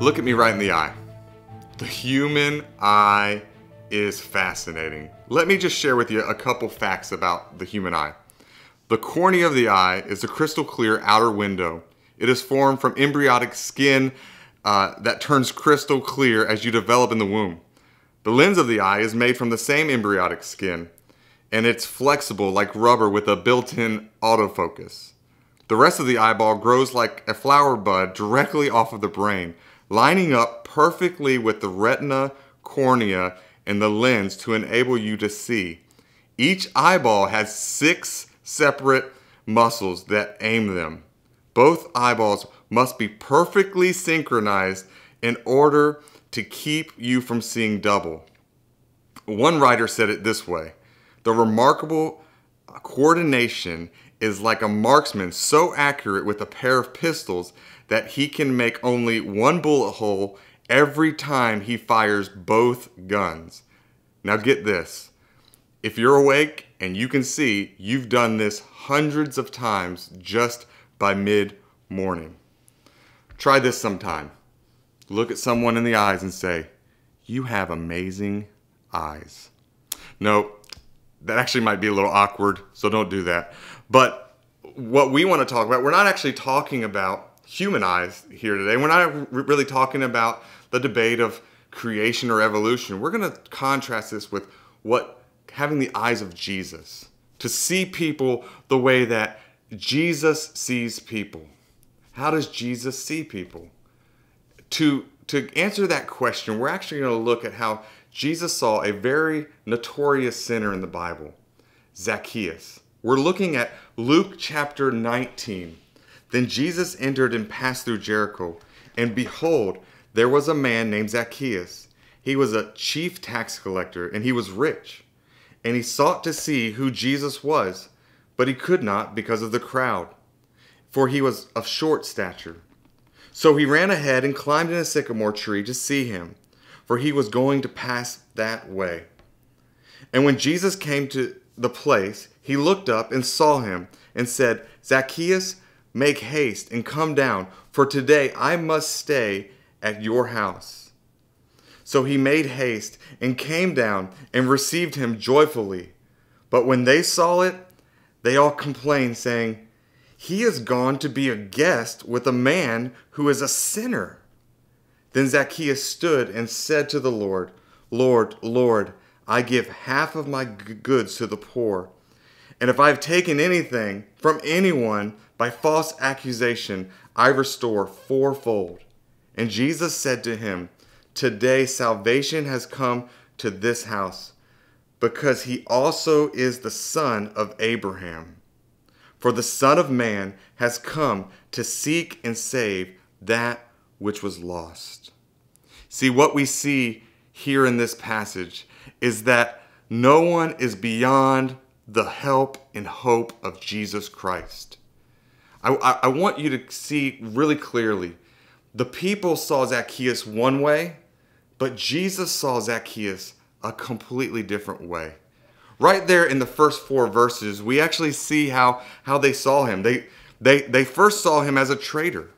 Look at me right in the eye. The human eye is fascinating. Let me just share with you a couple facts about the human eye. The cornea of the eye is a crystal clear outer window. It is formed from embryonic skin uh, that turns crystal clear as you develop in the womb. The lens of the eye is made from the same embryonic skin, and it's flexible like rubber with a built-in autofocus. The rest of the eyeball grows like a flower bud directly off of the brain, lining up perfectly with the retina, cornea, and the lens to enable you to see. Each eyeball has six separate muscles that aim them. Both eyeballs must be perfectly synchronized in order to keep you from seeing double. One writer said it this way The remarkable coordination is like a marksman so accurate with a pair of pistols that he can make only one bullet hole every time he fires both guns. Now, get this if you're awake and you can see, you've done this hundreds of times just by mid morning. Try this sometime. Look at someone in the eyes and say, You have amazing eyes. No, that actually might be a little awkward, so don't do that. But what we want to talk about, we're not actually talking about human eyes here today. We're not really talking about the debate of creation or evolution. We're going to contrast this with what having the eyes of Jesus, to see people the way that Jesus sees people. How does Jesus see people? To, to answer that question, we're actually going to look at how Jesus saw a very notorious sinner in the Bible, Zacchaeus. We're looking at Luke chapter 19. Then Jesus entered and passed through Jericho, and behold, there was a man named Zacchaeus. He was a chief tax collector, and he was rich. And he sought to see who Jesus was, but he could not because of the crowd for he was of short stature. So he ran ahead and climbed in a sycamore tree to see him, for he was going to pass that way. And when Jesus came to the place, he looked up and saw him and said, Zacchaeus, make haste and come down, for today I must stay at your house. So he made haste and came down and received him joyfully. But when they saw it, they all complained, saying, he has gone to be a guest with a man who is a sinner. Then Zacchaeus stood and said to the Lord, Lord, Lord, I give half of my goods to the poor. And if I have taken anything from anyone by false accusation, I restore fourfold. And Jesus said to him, Today salvation has come to this house, because he also is the son of Abraham. For the Son of Man has come to seek and save that which was lost. See, what we see here in this passage is that no one is beyond the help and hope of Jesus Christ. I, I, I, want you to see really clearly the people saw Zacchaeus one way, but Jesus saw Zacchaeus a completely different way right there in the first four verses, we actually see how, how they saw him. They, they, they first saw him as a traitor.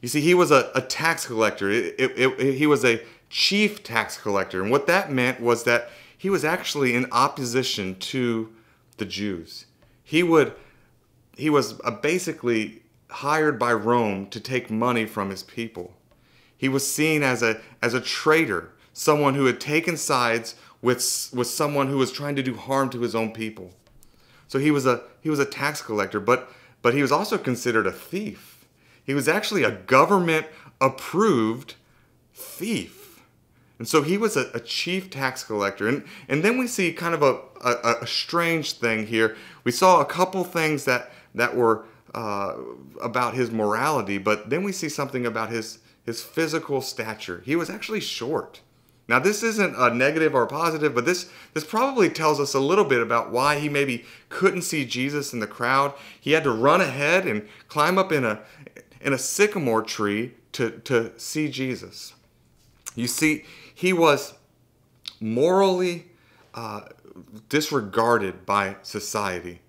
You see, he was a, a tax collector. It, it, it, he was a chief tax collector. And what that meant was that he was actually in opposition to the Jews. He would he was uh, basically hired by Rome to take money from his people. He was seen as a as a traitor, someone who had taken sides with, with someone who was trying to do harm to his own people. So he was a he was a tax collector, but but he was also considered a thief. He was actually a government approved thief. And so he was a, a, chief tax collector. And, and then we see kind of a, a, a strange thing here. We saw a couple things that, that were uh, about his morality, but then we see something about his, his physical stature. He was actually short. Now, this isn't a negative or a positive, but this, this probably tells us a little bit about why he maybe couldn't see Jesus in the crowd. He had to run ahead and climb up in a, in a sycamore tree to, to see Jesus. You see, he was morally uh, disregarded by society,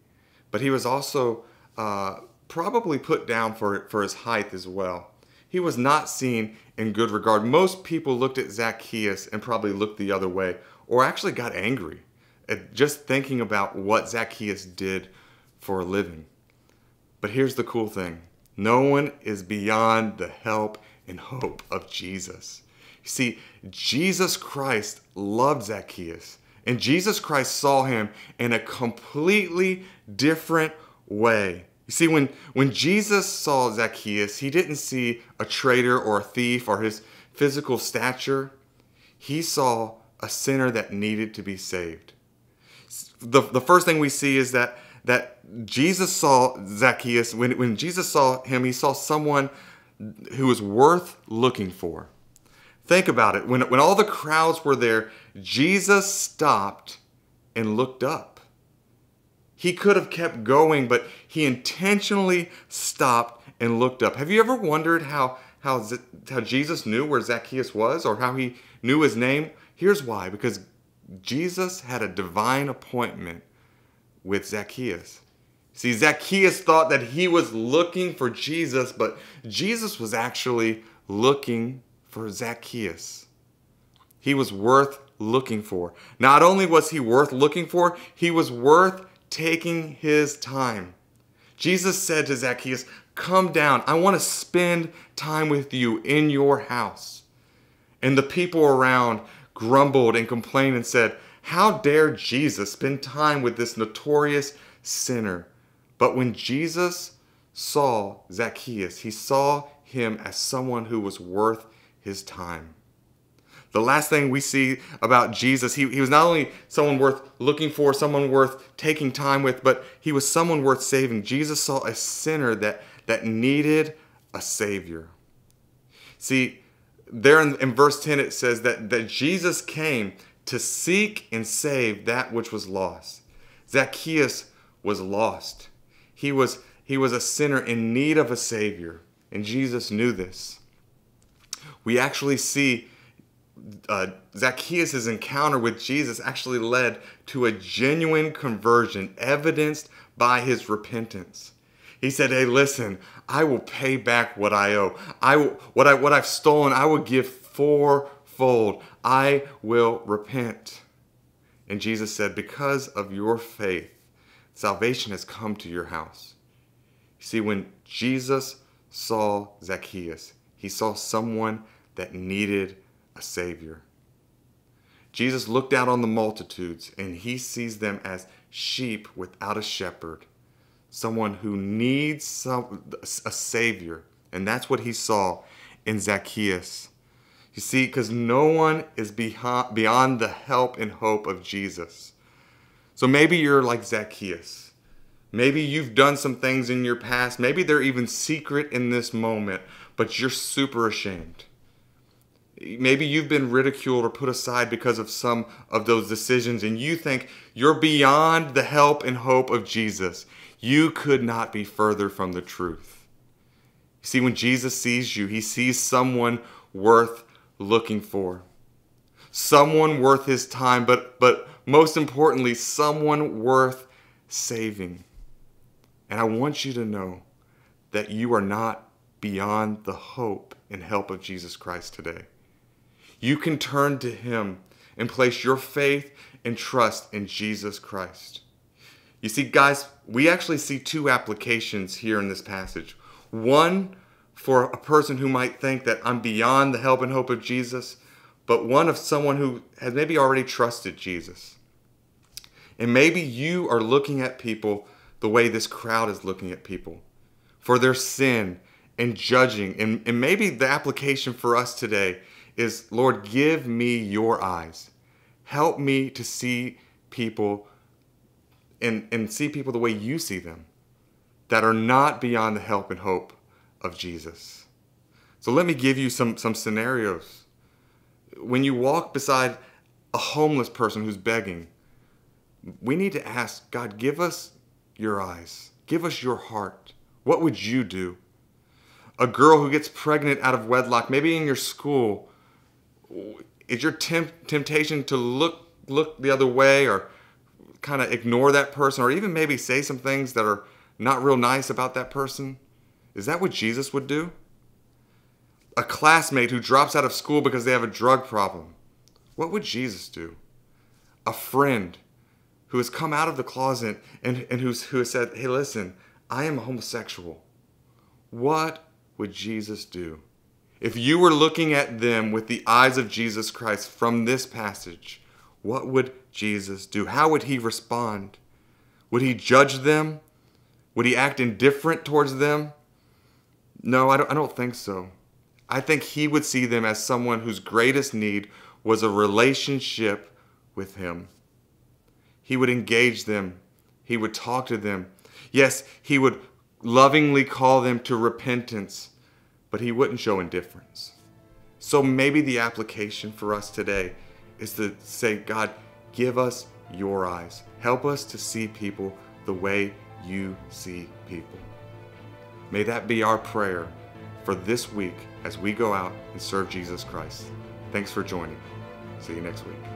but he was also uh, probably put down for, for his height as well. he was not seen in good regard. Most people looked at Zacchaeus and probably looked the other way or actually got angry at just thinking about what Zacchaeus did for a living. But here's the cool thing no one is beyond the help and hope of Jesus. See, Jesus Christ loved Zacchaeus, and Jesus Christ saw him in a completely different way. You see, when, when Jesus saw Zacchaeus, he didn't see a traitor or a thief or his physical stature. He saw a sinner that needed to be saved. The, the first thing we see is that, that Jesus saw Zacchaeus, when, when Jesus saw him, he saw someone who was worth looking for. Think about it. When, when all the crowds were there, Jesus stopped and looked up. He could have kept going, but he intentionally stopped and looked up. Have you ever wondered how, how, how Jesus knew where Zacchaeus was or how he knew his name? Here's why because Jesus had a divine appointment with Zacchaeus. See, Zacchaeus thought that he was looking for Jesus, but Jesus was actually looking for Zacchaeus. He was worth looking for. Not only was he worth looking for, he was worth taking his time. Jesus said to Zacchaeus, Come down. I want to spend time with you in your house. And the people around grumbled and complained and said, How dare Jesus spend time with this notorious sinner? But when Jesus saw Zacchaeus, he saw him as someone who was worth his time. The last thing we see about Jesus, he, he was not only someone worth looking for, someone worth taking time with, but he was someone worth saving. Jesus saw a sinner that, that needed a Savior. See, there in, in verse 10 it says that, that Jesus came to seek and save that which was lost. Zacchaeus was lost. He was, he was a sinner in need of a Savior, and Jesus knew this we actually see uh, Zacchaeus' encounter with Jesus actually led to a genuine conversion, evidenced by his repentance. He said, "Hey, listen, I will pay back what I owe. I will, what I what I've stolen, I will give fourfold. I will repent." And Jesus said, "Because of your faith, salvation has come to your house." See, when Jesus saw Zacchaeus, he saw someone that needed a Savior. Jesus looked out on the multitudes and he sees them as sheep without a shepherd, someone who needs some, a Savior. And that's what he saw in Zacchaeus. You see, because no one is beyond the help and hope of Jesus. So maybe you're like Zacchaeus. Maybe you've done some things in your past. Maybe they're even secret in this moment, but you're super ashamed. Maybe you've been ridiculed or put aside because of some of those decisions, and you think you're beyond the help and hope of Jesus. You could not be further from the truth. You see, when Jesus sees you, he sees someone worth looking for, someone worth his time, but, but most importantly, someone worth saving. And I want you to know that you are not beyond the hope and help of Jesus Christ today. You can turn to Him and place your faith and trust in Jesus Christ. You see, guys, we actually see two applications here in this passage. One for a person who might think that I'm beyond the help and hope of Jesus, but one of someone who has maybe already trusted Jesus. And maybe you are looking at people the way this crowd is looking at people for their sin and judging. And, and maybe the application for us today is Lord, give me your eyes. Help me to see people and, and see people the way you see them that are not beyond the help and hope of Jesus. So let me give you some, some scenarios. When you walk beside a homeless person who's begging, we need to ask God, give us your eyes, give us your heart. What would you do? A girl who gets pregnant out of wedlock, maybe in your school, is your temp- temptation to look look the other way or kind of ignore that person or even maybe say some things that are not real nice about that person? Is that what Jesus would do? a classmate who drops out of school because they have a drug problem. What would Jesus do? A friend who has come out of the closet and, and who's, who has said, Hey, listen, I am a homosexual. What would Jesus do? If you were looking at them with the eyes of Jesus Christ from this passage, what would Jesus do? How would he respond? Would he judge them? Would he act indifferent towards them? No, I don't, I don't think so. I think he would see them as someone whose greatest need was a relationship with him. He would engage them, he would talk to them. Yes, he would lovingly call them to repentance, but he wouldn't show indifference. So maybe the application for us today is to say, God, give us your eyes. Help us to see people the way you see people. May that be our prayer for this week as we go out and serve Jesus Christ. Thanks for joining. See you next week.